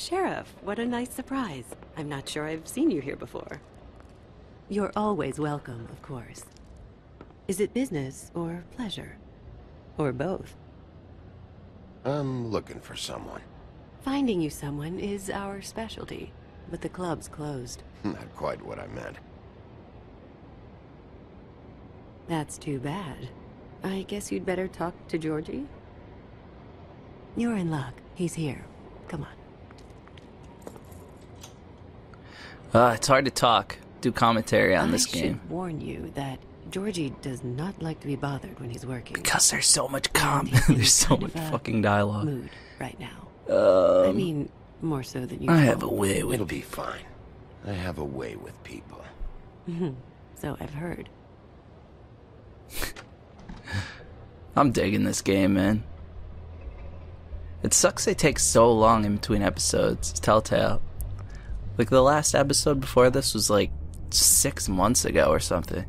Sheriff, what a nice surprise. I'm not sure I've seen you here before. You're always welcome, of course. Is it business or pleasure? Or both? I'm looking for someone. Finding you someone is our specialty, but the club's closed. Not quite what I meant. That's too bad. I guess you'd better talk to Georgie? You're in luck. He's here. Come on. Uh, it's hard to talk, do commentary on this I game. should warn you that Georgie does not like to be bothered when he's working. Because there's so much And com there's so much fucking dialogue. Mood right now. Um, I mean, more so than you. I have a way with It'll be fine. I have a way with people. So I've heard. I'm digging this game, man. It sucks they take so long in between episodes. It's Telltale. Like the last episode before this was like six months ago or something.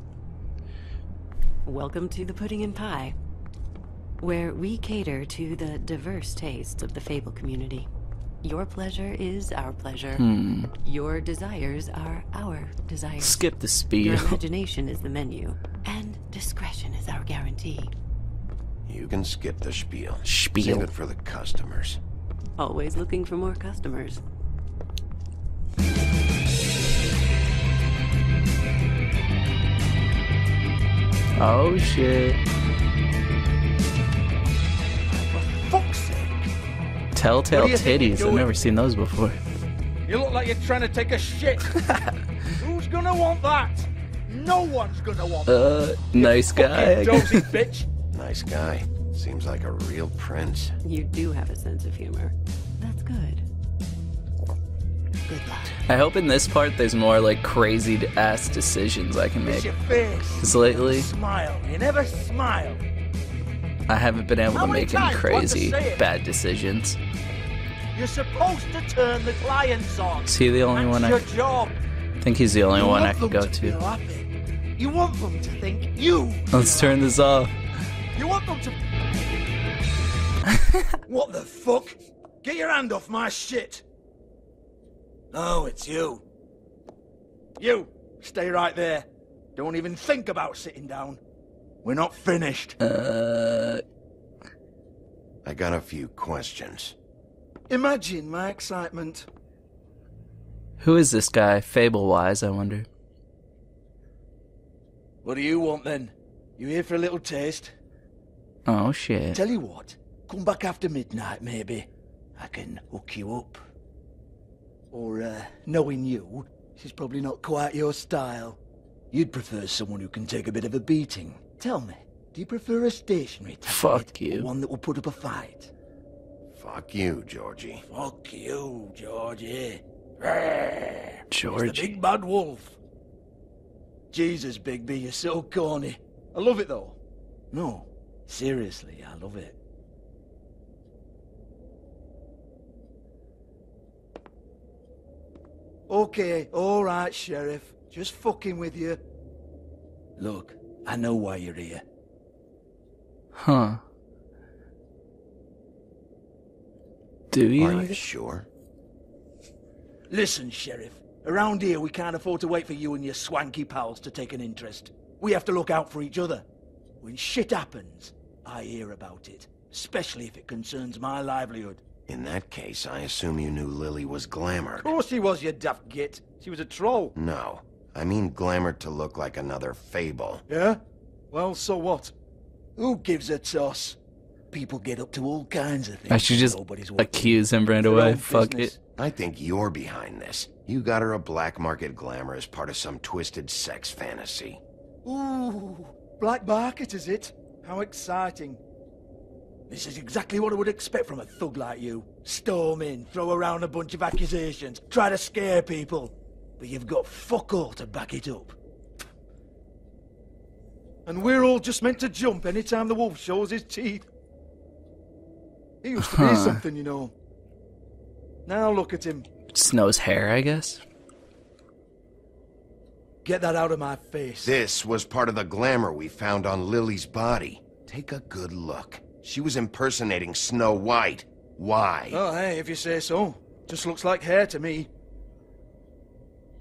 Welcome to the Pudding and Pie, where we cater to the diverse tastes of the Fable community. Your pleasure is our pleasure. Hmm. Your desires are our desires. Skip the Your imagination is the menu, and discretion is our guarantee. You can skip the spiel. Spiel. Save it for the customers. Always looking for more customers. Oh shit. Fuck's sake! Telltale What do you think titties. I've never seen those before. You look like you're trying to take a shit. Who's gonna want that? No one's gonna want that. Uh, nice guy. I dozy bitch. Nice guy. Seems like a real prince. You do have a sense of humor. That's good. Good luck. I hope in this part there's more like crazy ass decisions I can make. Because lately Smile. You never smile. I haven't been able How to make any times do I have to crazy bad decisions. You're supposed to turn the clients on. Is he the only That's one I your job. think he's the only You one I can go to. to? You want them to think you. Let's turn this off. You want them to. what the fuck? Get your hand off my shit. Oh, it's you. You, stay right there. Don't even think about sitting down. We're not finished. Uh, I got a few questions. Imagine my excitement. who is this guy? Fable wise, I wonder. What do you want then? You here for a little taste? Oh shit. Tell you what, come back after midnight, maybe. I can hook you up. Or, uh, knowing you, she's probably not quite your style. You'd prefer someone who can take a bit of a beating. Tell me, do you prefer a stationary type? Fuck or you. one that will put up a fight? Fuck you, Georgie. Fuck you, Georgie. He's the big bad wolf. Jesus, Bigby, you're so corny. I love it though. No, seriously, I love it. Okay, alright, Sheriff. Just fucking with you. Look, I know why you're here. Huh. Do you? Are you sure? Listen, Sheriff. Around here, we can't afford to wait for you and your swanky pals to take an interest. We have to look out for each other. When shit happens, I hear about it. Especially if it concerns my livelihood. In that case, I assume you knew Lily was glamored. Of course she was, you daft git. She was a troll. No. I mean glamored to look like another fable. Yeah? Well, so what? Who gives a toss? People get up to all kinds of things. I should just Nobody's accuse him right away. Fuck business. it. I think you're behind this. You got her a black market glamour as part of some twisted sex fantasy. Ooh, black market is it? How exciting. This is exactly what I would expect from a thug like you. Storm in, throw around a bunch of accusations, try to scare people. But you've got fuck all to back it up. And we're all just meant to jump anytime the wolf shows his teeth. He used to be something, you know. Now look at him. Snow's hair, I guess. Get that out of my face. This was part of the glamour we found on Lily's body. Take a good look. She was impersonating Snow White. Why? Oh, hey, if you say so. Just looks like hair to me.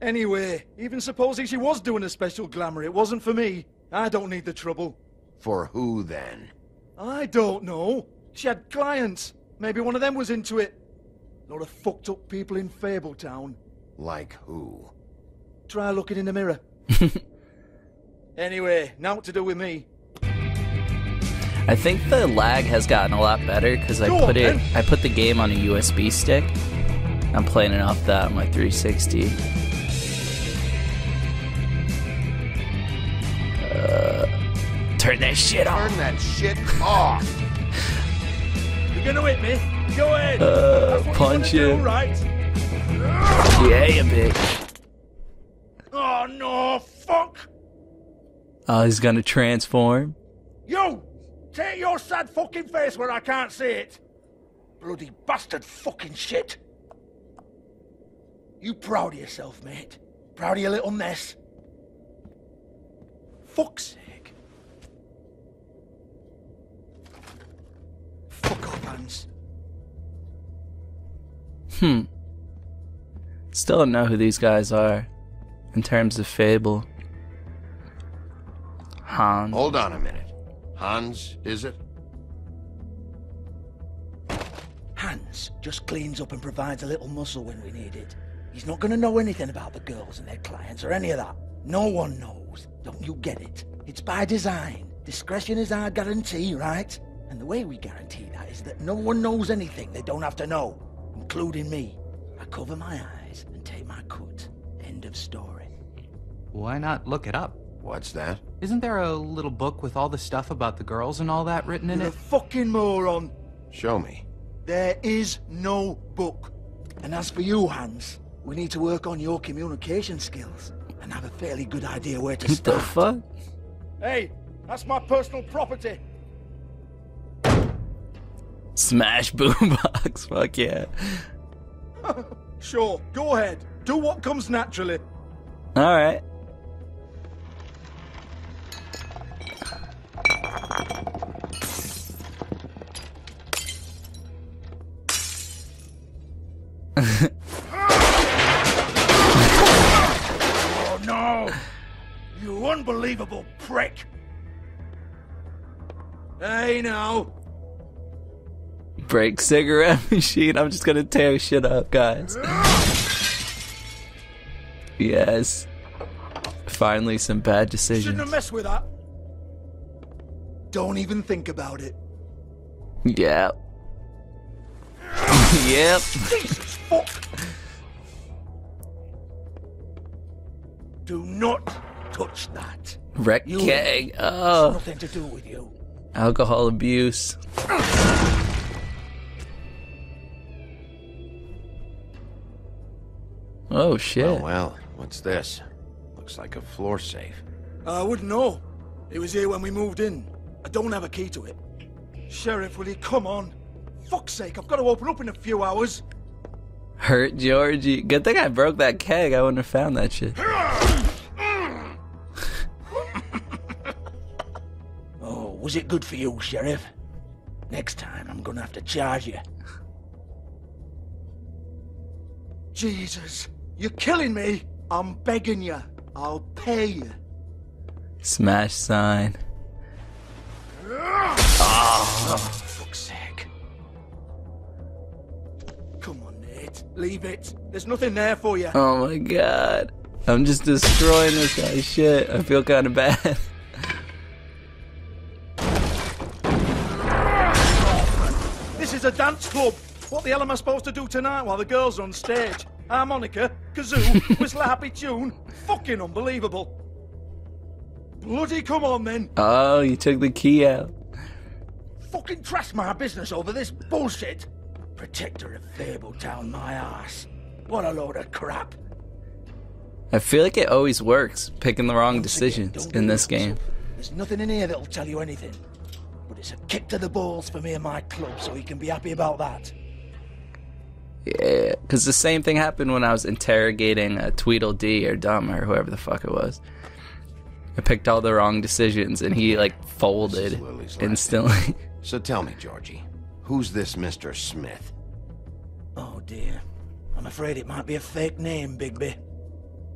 Anyway, even supposing she was doing a special glamour, it wasn't for me. I don't need the trouble. For who, then? I don't know. She had clients. Maybe one of them was into it. A Lot of fucked up people in Fabletown. Like who? Try looking in the mirror. anyway, now what to do with me? I think the lag has gotten a lot better because I Go put on, it. I put the game on a USB stick. I'm playing it off that on my 360. Uh, turn that shit off. Turn that shit off! You're gonna hit me? Go ahead. Uh, punch do, right? Yeah, you bitch. Oh no, fuck! Oh, he's gonna transform. You! Take your sad fucking face where I can't see it! Bloody bastard fucking shit! You proud of yourself, mate? Proud of your little mess? Fuck's sake. Fuck off, Hans. Hmm. Still don't know who these guys are in terms of Fable. Han. Hold on a minute. Hans, is it? Hans just cleans up and provides a little muscle when we need it. He's not gonna know anything about the girls and their clients or any of that. No one knows. Don't you get it? It's by design. Discretion is our guarantee, right? And the way we guarantee that is that no one knows anything they don't have to know, including me. I cover my eyes and take my cut. End of story. Why not look it up? What's that? Isn't there a little book with all the stuff about the girls and all that written in You're a fucking moron. Show me. There is no book. And as for you, Hans, we need to work on your communication skills and have a fairly good idea where to What the start. fuck? Hey, that's my personal property. Smash boombox. Fuck yeah. Sure, go ahead. Do what comes naturally. All unbelievable prick! Hey now! Break cigarette machine. I'm just gonna tear shit up, guys. Yes. Finally, some bad decisions. Shouldn't have messed with that. Don't even think about it. Yep. yep. Jesus fuck! Do not touch that. Wreck You- keg. Oh. nothing to do with you. Alcohol abuse. Oh shit. Oh, well, what's this? Looks like a floor safe. I wouldn't know. It was here when we moved in. I don't have a key to it. Sheriff, will you come on? Fuck's sake, I've got to open up in a few hours. Hurt Georgie. Good thing I broke that keg. I wouldn't have found that shit. Was it good for you, Sheriff? Next time, I'm gonna have to charge you. Jesus, you're killing me. I'm begging you. I'll pay you. Smash sign. Oh, Fuck's sake. Come on, Nate. Leave it. There's nothing there for you. Oh my god. I'm just destroying this guy's shit. I feel kind of bad. This is a dance club. What the hell am I supposed to do tonight while the girls are on stage? Ah, Harmonica, kazoo, whistle a happy tune. Fucking unbelievable. Bloody come on then. Oh, you took the key out. Fucking trash my business over this bullshit. Protector of Fabletown, my ass. What a load of crap. I feel like it always works picking the wrong decisions in this game. There's nothing in here that'll tell you anything. But it's a kick to the balls for me and my club, so he can be happy about that. Yeah, because the same thing happened when I was interrogating uh, Tweedledee or Dumb or whoever the fuck it was. I picked all the wrong decisions and he like folded instantly. So tell me, Georgie, who's this Mr. Smith? Oh dear. I'm afraid it might be a fake name, Bigby.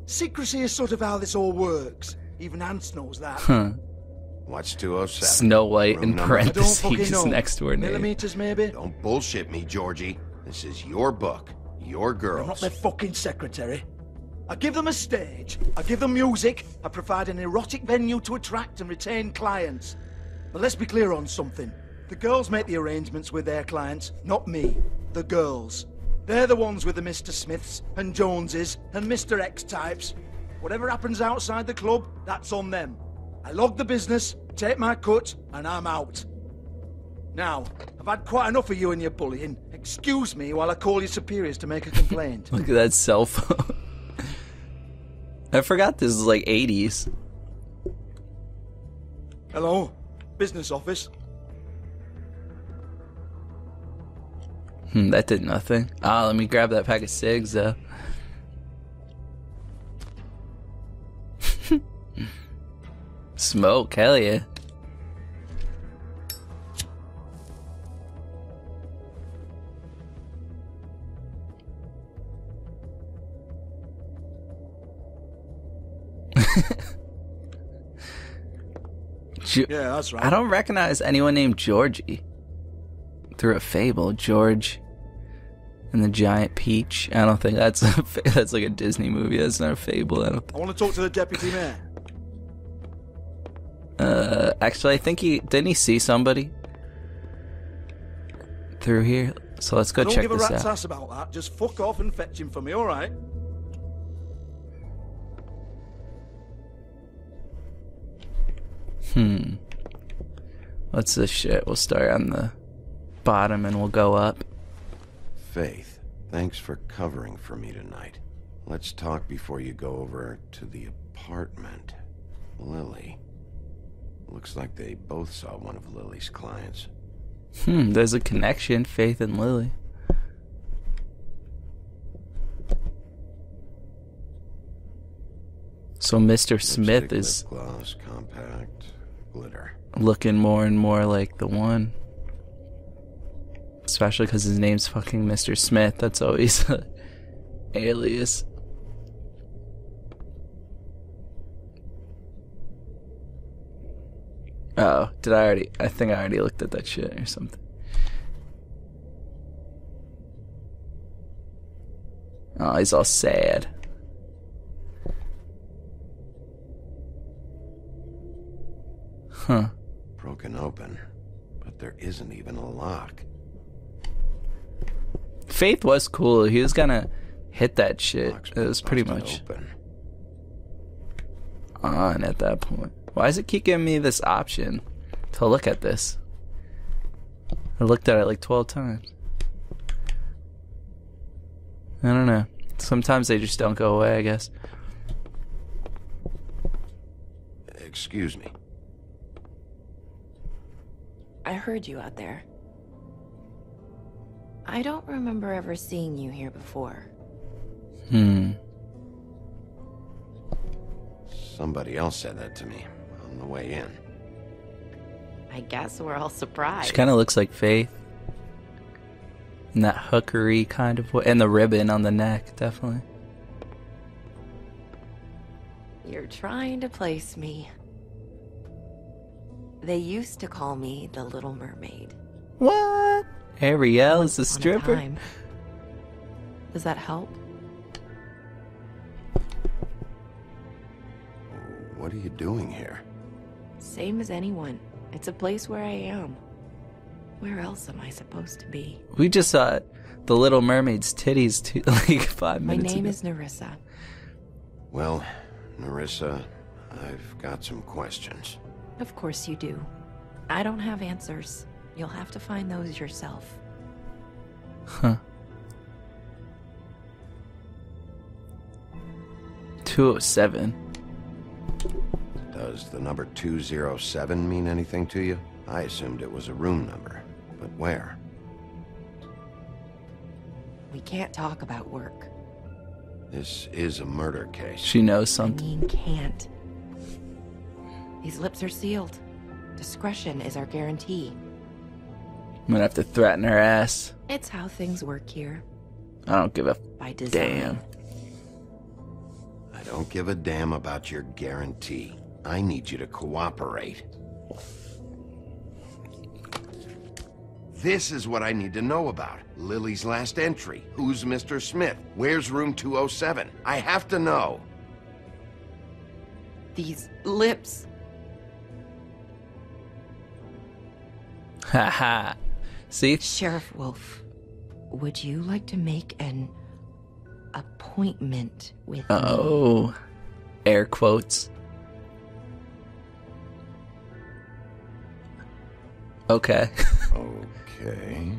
Secrecy is sort of how this all works. Even Ants knows that. Huh. What's 207? Snow White Room in number- I don't fucking parentheses know. next to her name. Millimeters, maybe? Don't bullshit me, Georgie. This is your book. Your girls. I'm not girls. their fucking secretary. I give them a stage, I give them music, I provide an erotic venue to attract and retain clients. But let's be clear on something. The girls make the arrangements with their clients, not me. The girls. They're the ones with the Mr. Smiths and Joneses and Mr. X types. Whatever happens outside the club, that's on them. I log the business, take my cut, and I'm out. Now, I've had quite enough of you and your bullying. Excuse me while I call your superiors to make a complaint. Look at that cell phone. I forgot this is like 80s. Hello? Business office? Hmm, that did nothing. Ah, let me grab that pack of cigs though. Smoke, hell yeah. Ju- Yeah, that's right. I don't recognize anyone named Georgie. Through a fable, George and the giant peach. I don't think that's a that's like a Disney movie. That's not a fable. I don't. I want to talk to the deputy mayor. Actually, I think he didn't he see somebody through here. So let's go don't check give a rat's out. ass about that. Just fuck off and fetch him for me, alright? Hmm. What's this shit? We'll start on the bottom and we'll go up. Faith, thanks for covering for me tonight. Let's talk before you go over to the apartment. Lily. Looks like they both saw one of Lily's clients. Hmm. There's a connection. Faith and Lily. So Mr. Smith Lipstick, is gloss, compact, glitter. looking more and more like the one. Especially because his name's fucking Mr. Smith. That's always a alias. Oh, did I already? I think I already looked at that shit or something. Oh, he's all sad. Huh. Broken open. But there isn't even a lock. Faith was cool. He was gonna hit that shit. It was pretty much Open. on at that point. Why does it keep giving me this option to look at this? I looked at it like 12 times. I don't know. Sometimes they just don't go away, I guess. Excuse me. I heard you out there. I don't remember ever seeing you here before. Hmm. Somebody else said that to me on the way in. I guess we're all surprised. She kind of looks like Faith. In that hookery kind of way. And the ribbon on the neck, definitely. You're trying to place me. They used to call me the Little Mermaid. What? Ariel is a stripper? time. Does that help? What are you doing here? Same as anyone. It's a place where I am. Where else am I supposed to be? We just saw the Little Mermaid's titties two, like five minutes. My name ago. is Nerissa. Well, Nerissa, I've got some questions. Of course you do. I don't have answers. You'll have to find those yourself. Huh. 207. Does the number 207 mean anything to you? I assumed it was a room number. But where? We can't talk about work. This is a murder case. She knows I something. mean, can't. These lips are sealed. Discretion is our guarantee. I'm gonna have to threaten her ass. It's how things work here. I don't give a by design. damn. I don't give a damn about your guarantee. I need you to cooperate. This is what I need to know about. Lily's last entry. Who's Mr. Smith? Where's room 207? I have to know. These lips. Haha. See? Sheriff Wolf, would you like to make an appointment with me? Oh. Air quotes. Okay. Okay.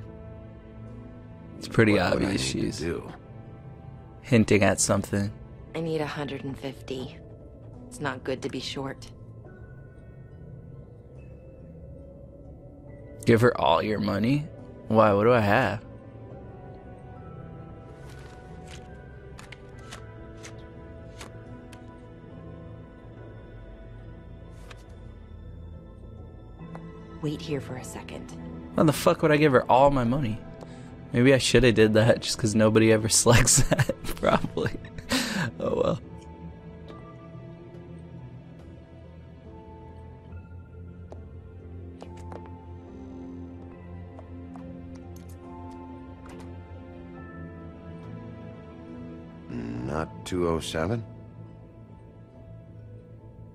it's pretty What obvious need she's do. hinting at something. I need 150. It's not good to be short. Give her all your money? Why? What do I have? Wait here for a second. Why the fuck would I give her all my money? Maybe I should have did that just because nobody ever selects that. Probably. oh well. Not 207?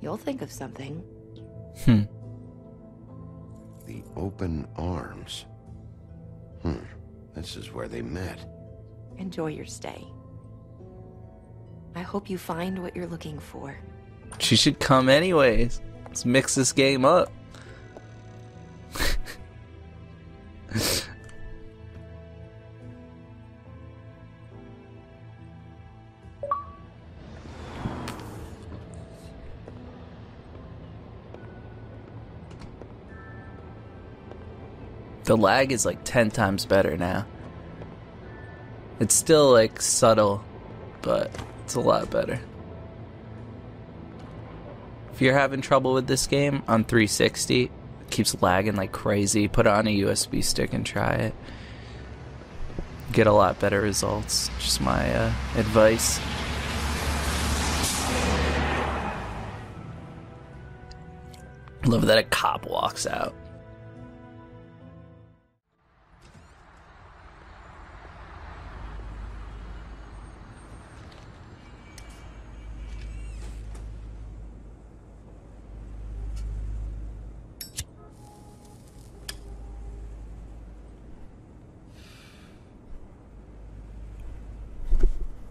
You'll think of something. Hmm. The open arms. Hmm. This is where they met. Enjoy your stay. I hope you find what you're looking for. She should come anyways. Let's mix this game up. The lag is like 10 times better now. It's still like subtle, but it's a lot better. If you're having trouble with this game on 360, it keeps lagging like crazy, put it on a USB stick and try it. Get a lot better results. Just my uh, advice. Love that a cop walks out.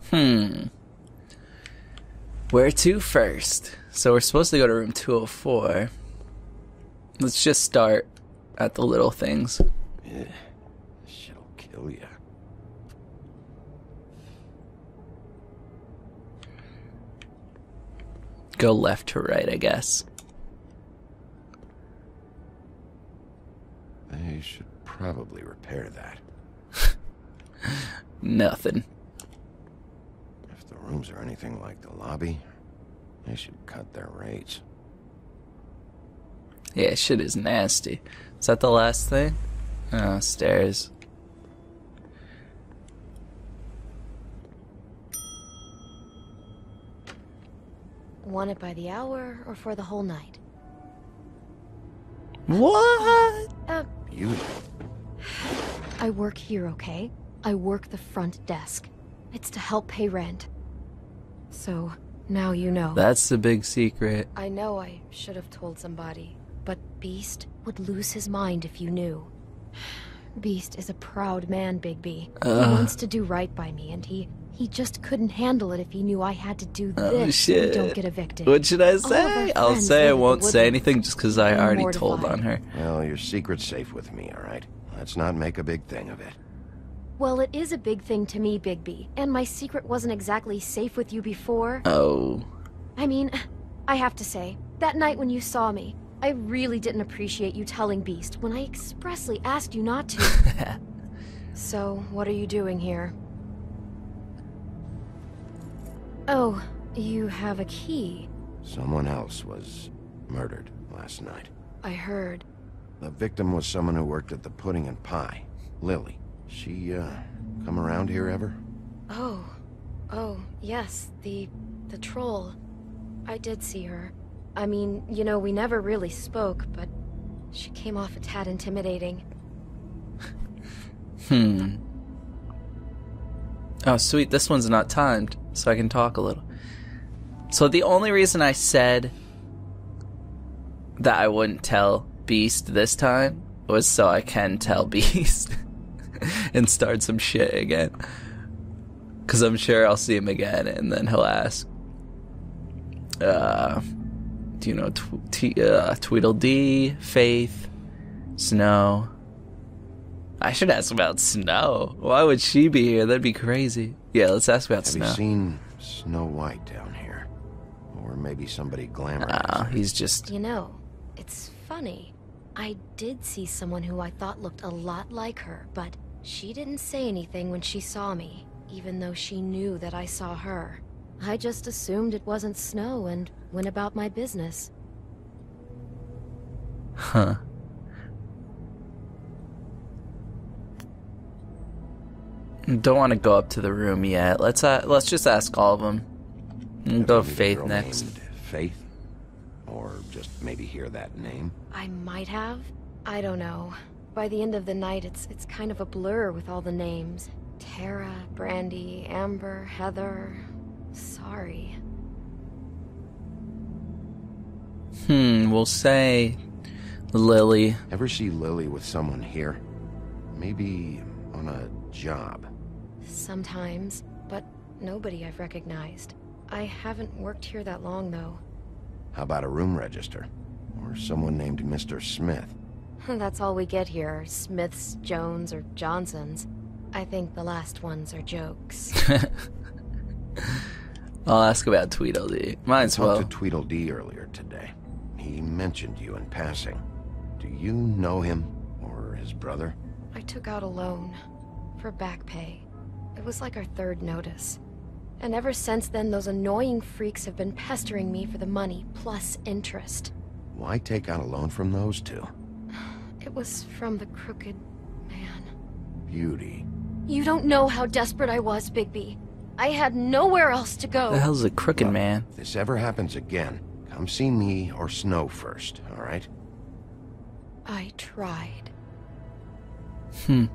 Hmm. Where to first? So we're supposed to go to room 204. Let's just start at the little things. Yeah. Shit'll kill you. Go left to right, I guess. They should probably repair that. Nothing. If the rooms are anything like the lobby, they should cut their rates. Yeah, shit is nasty. Is that the last thing? Oh, stairs. Want it by the hour or for the whole night? What? Uh, Beauty. I work here, okay? I work the front desk. It's to help pay rent. So, now you know. That's the big secret. I know I should have told somebody, but Beast would lose his mind if you knew. Beast is a proud man, Bigby. Ugh. He wants to do right by me, and he he just couldn't handle it if he knew I had to do Oh, this so we shit. don't get evicted. What should I say? I'll say I won't say anything just because I I'm already told on her. Well, your secret's safe with me, all right? Let's not make a big thing of it. Well, it is a big thing to me, Bigby, and my secret wasn't exactly safe with you before. Oh. I mean, I have to say, that night when you saw me, I really didn't appreciate you telling Beast when I expressly asked you not to. so, what are you doing here? Oh, you have a key. Someone else was murdered last night. I heard. The victim was someone who worked at the Pudding and Pie. Lily. She, uh, come around here ever? Oh. Oh, yes, the. the troll. I did see her. I mean, you know, we never really spoke, but she came off a tad intimidating. Hmm. Oh, sweet. This one's not timed, so I can talk a little. So the only reason I said that I wouldn't tell Beast this time was so I can tell Beast and start some shit again. Because I'm sure I'll see him again, and then he'll ask, uh, do you know tw- t- uh, Tweedledee, Faith, Snow? I should ask about Snow. Why would she be here? That'd be crazy. Yeah, let's ask about Have Snow. you seen Snow White down here? Or maybe somebody glamorized Nah, her? he's just. You know, it's funny. I did see someone who I thought looked a lot like her, but she didn't say anything when she saw me, even though she knew that I saw her. I just assumed it wasn't Snow and went about my business. Huh. Don't want to go up to the room yet. Let's uh, let's just ask all of them. We'll Have go you meet a Faith next. Faith? Or just maybe hear that name? I might have. I don't know. By the end of the night, it's it's kind of a blur with all the names. Tara, Brandy, Amber, Heather. Sorry. Hmm. We'll say Lily. Ever see Lily with someone here? Maybe on a job. Sometimes, but nobody I've recognized. I haven't worked here that long, though. How about a room register? Or someone named Mr. Smith? That's all we get here Smiths, Jones, or Johnsons. I think the last ones are jokes. I'll ask about Tweedledee. Might as well. I talked to Tweedledee earlier today. He mentioned you in passing. Do you know him? Or his brother? I took out a loan for back pay. It was like our third notice. And ever since then, those annoying freaks have been pestering me for the money plus interest. Why take out a loan from those two? It was from the crooked man. Beauty. You don't know how desperate I was, Bigby. I had nowhere else to go. the hell's a crooked Look, man? If this ever happens again, come see me or Snow first, alright? I tried. Hmm.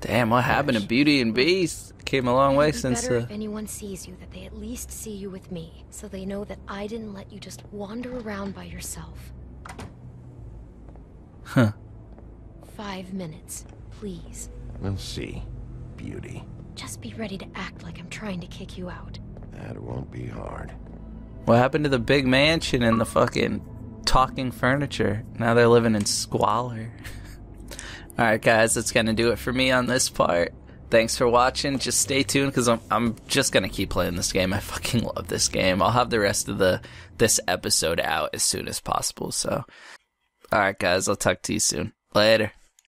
Damn, what happened to Beauty and Beast? Came a long way It'd be since better the. if anyone sees you that they at least see you with me, so they know that I didn't let you just wander around by yourself. Huh. Five minutes, please. We'll see, Beauty. Just be ready to act like I'm trying to kick you out. That won't be hard. What happened to the big mansion and the fucking talking furniture? Now they're living in squalor. Alright, guys, that's gonna do it for me on this part. Thanks for watching. Just stay tuned because I'm, I'm just gonna keep playing this game. I fucking love this game. I'll have the rest of the this episode out as soon as possible. So, alright, guys, I'll talk to you soon. Later.